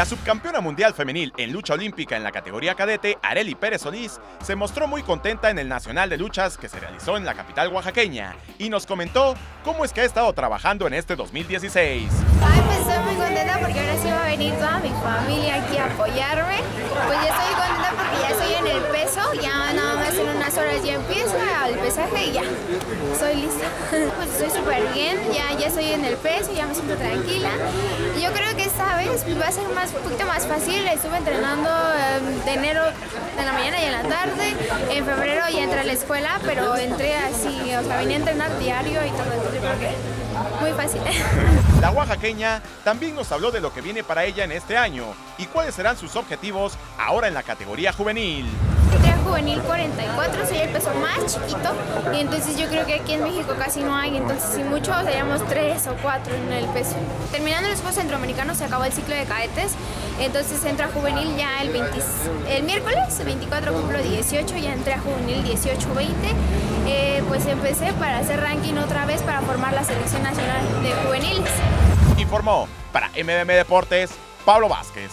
La subcampeona mundial femenil en lucha olímpica en la categoría cadete, Areli Pérez Solís, se mostró muy contenta en el Nacional de Luchas que se realizó en la capital oaxaqueña y nos comentó cómo es que ha estado trabajando en este 2016. Ay, pues estoy muy contenta porque ahora sí va a venir toda mi familia aquí a apoyarme. Pues ya estoy contenta porque ya estoy en el peso, ya nada más en unas horas ya empiezo el y ya, soy lista. Pues estoy súper bien, ya, ya estoy en el peso, ya me siento tranquila. Yo creo que esta vez va a ser más, un poquito más fácil, estuve entrenando em, de enero en la mañana y en la tarde, en febrero ya entré a la escuela, pero entré así, o sea, venía a entrenar diario y todo, entonces muy fácil. La oaxaqueña también nos habló de lo que viene para ella en este año y cuáles serán sus objetivos ahora en la categoría juvenil. Categoría juvenil 44 sería el peso más chiquito y entonces yo creo que aquí en México casi no hay, entonces si mucho seríamos 3 o 4 en el peso. Terminando los Juegos Centroamericanos se acabó el ciclo de cadetes, entonces entra juvenil ya el, 20, el miércoles, el 24 cumplo 18, ya entré a juvenil 18-20, eh, pues empecé para hacer ranking otra vez para formar la selección nacional de juveniles. Informó para MDM Deportes Pablo Vázquez.